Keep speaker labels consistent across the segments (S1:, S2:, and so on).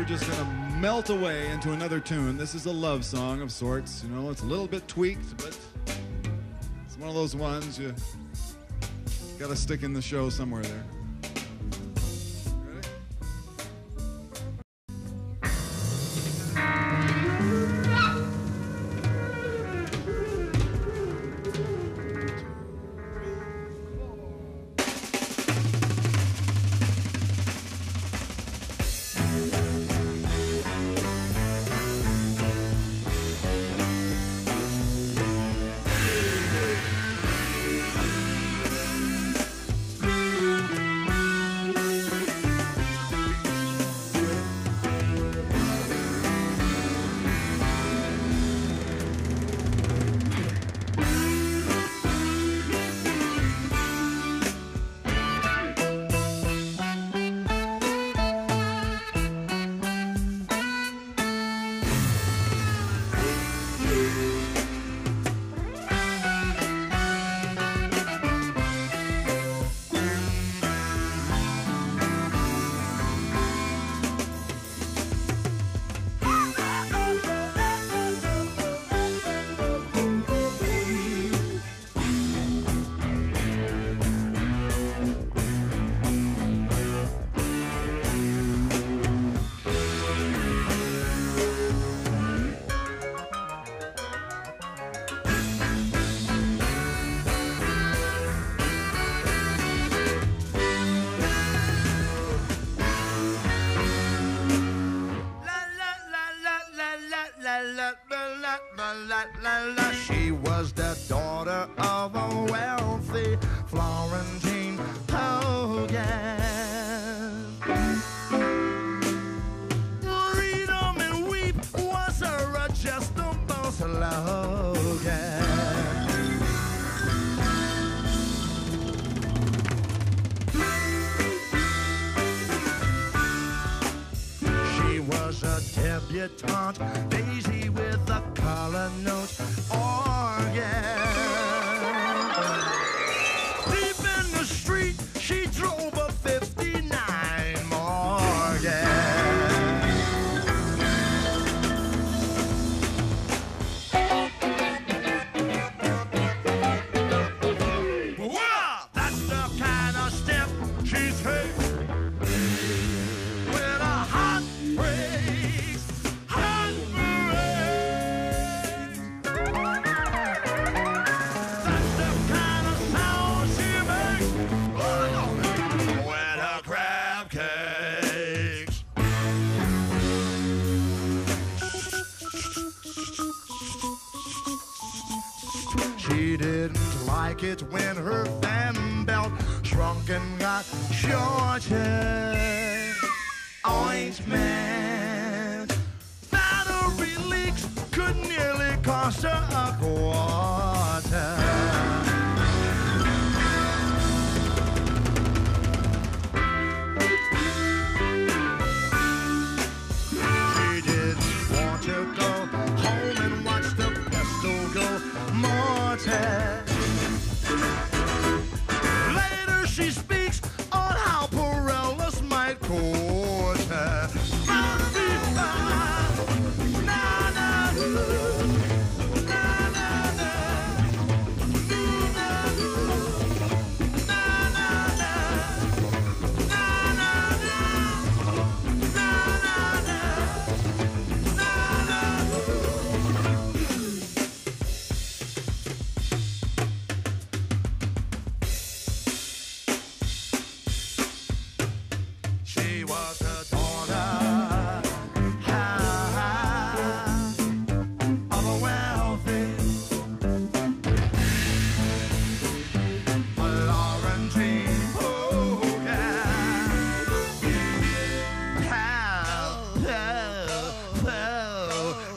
S1: we're just gonna melt away into another tune. This is a love song of sorts. You know, it's a little bit tweaked, but it's one of those ones you gotta stick in the show somewhere there.
S2: Debutante, Daisy with a color note oh, organ. Deep it when her fan belt shrunk and got shorter. Ointment. Battery leaks could nearly cost her a quarter. Go home and watch the pistol go mortar. She was a daughter of a wealthy.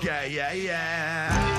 S2: Yeah, yeah, yeah.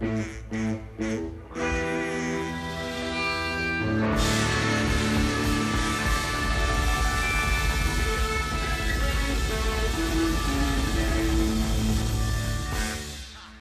S1: Bye.